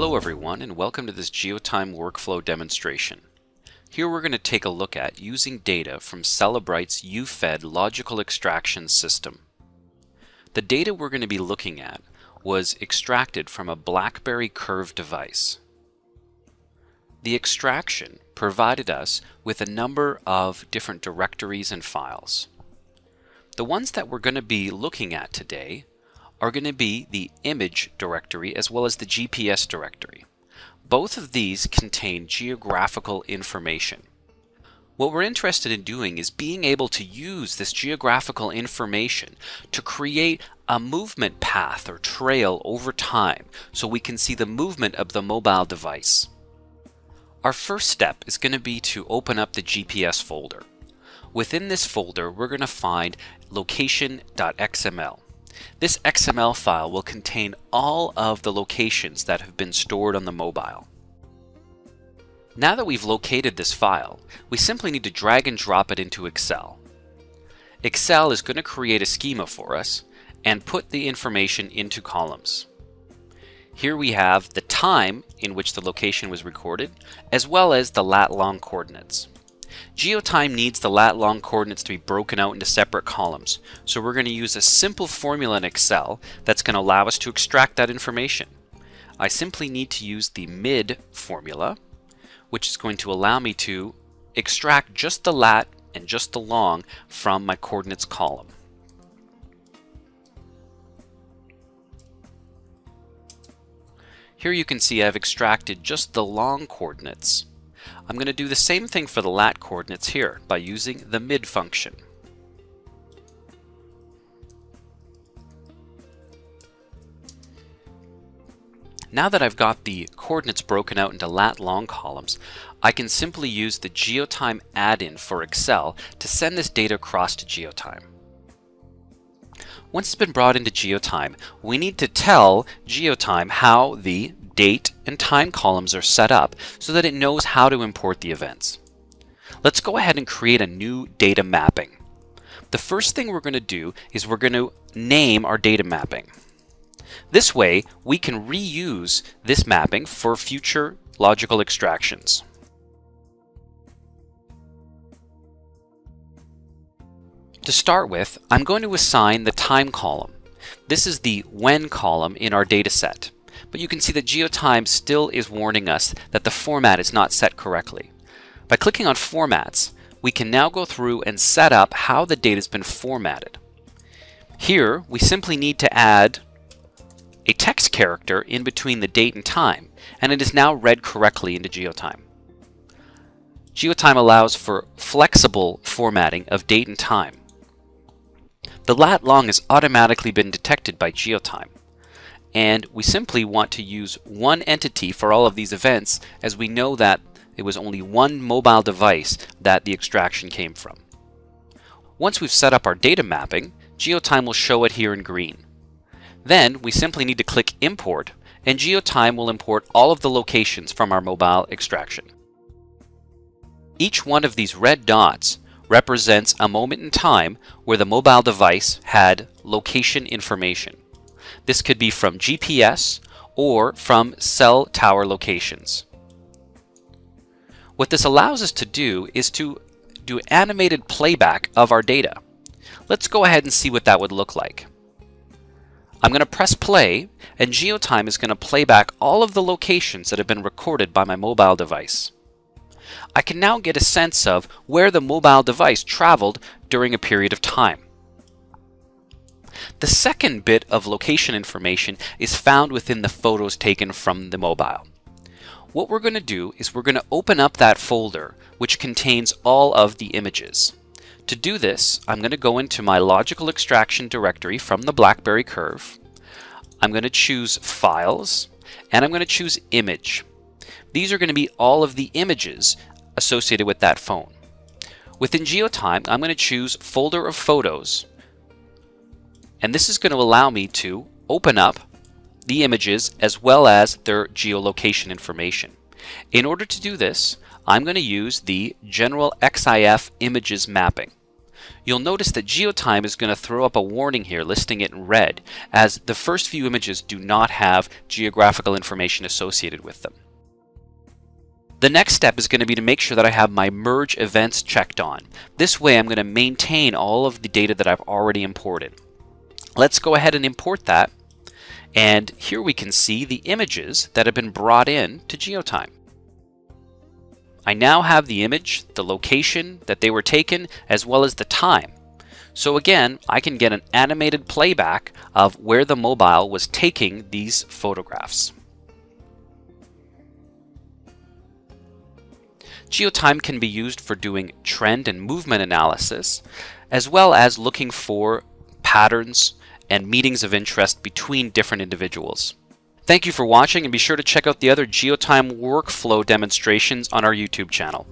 Hello everyone and welcome to this GeoTime workflow demonstration. Here we're going to take a look at using data from Cellebrite's UFED logical extraction system. The data we're going to be looking at was extracted from a BlackBerry Curve device. The extraction provided us with a number of different directories and files. The ones that we're going to be looking at today are going to be the image directory as well as the GPS directory. Both of these contain geographical information. What we're interested in doing is being able to use this geographical information to create a movement path or trail over time so we can see the movement of the mobile device. Our first step is going to be to open up the GPS folder. Within this folder, we're going to find location.xml. This XML file will contain all of the locations that have been stored on the mobile. Now that we've located this file, we simply need to drag and drop it into Excel. Excel is going to create a schema for us and put the information into columns. Here we have the time in which the location was recorded, as well as the lat-long coordinates. GeoTime needs the lat-long coordinates to be broken out into separate columns, so we're going to use a simple formula in Excel that's going to allow us to extract that information. I simply need to use the mid formula, which is going to allow me to extract just the lat and just the long from my coordinates column. Here you can see I've extracted just the long coordinates. I'm going to do the same thing for the lat coordinates here by using the mid function. Now that I've got the coordinates broken out into lat long columns, I can simply use the GeoTime add-in for Excel to send this data across to GeoTime. Once it's been brought into GeoTime, we need to tell GeoTime how the date and time columns are set up so that it knows how to import the events. Let's go ahead and create a new data mapping. The first thing we're going to do is we're going to name our data mapping. This way, we can reuse this mapping for future logical extractions. To start with, I'm going to assign the time column. This is the when column in our data set. But you can see that GeoTime still is warning us that the format is not set correctly. By clicking on Formats, we can now go through and set up how the data has been formatted. Here, we simply need to add a text character in between the date and time, and it is now read correctly into GeoTime. GeoTime allows for flexible formatting of date and time. The lat long has automatically been detected by GeoTime, and we simply want to use one entity for all of these events as we know that it was only one mobile device that the extraction came from. Once we've set up our data mapping, GeoTime will show it here in green. Then we simply need to click Import, and GeoTime will import all of the locations from our mobile extraction. Each one of these red dots represents a moment in time where the mobile device had location information. This could be from GPS or from cell tower locations. What this allows us to do is to do animated playback of our data. Let's go ahead and see what that would look like. I'm going to press play and GeoTime is going to play back all of the locations that have been recorded by my mobile device. I can now get a sense of where the mobile device traveled during a period of time. The second bit of location information is found within the photos taken from the mobile. What we're going to do is we're going to open up that folder which contains all of the images. To do this, I'm going to go into my logical extraction directory from the BlackBerry Curve. I'm going to choose Files, and I'm going to choose Image. These are going to be all of the images associated with that phone. Within GeoTime, I'm going to choose Folder of Photos. And this is going to allow me to open up the images as well as their geolocation information. In order to do this, I'm going to use the General EXIF Images mapping. You'll notice that GeoTime is going to throw up a warning here listing it in red as the first few images do not have geographical information associated with them. The next step is going to be to make sure that I have my merge events checked on. This way I'm going to maintain all of the data that I've already imported. Let's go ahead and import that and here we can see the images that have been brought in to GeoTime. I now have the image, the location that they were taken, as well as the time. So again, I can get an animated playback of where the mobile was taking these photographs. GeoTime can be used for doing trend and movement analysis, as well as looking for patterns and meetings of interest between different individuals. Thank you for watching and be sure to check out the other GeoTime workflow demonstrations on our YouTube channel.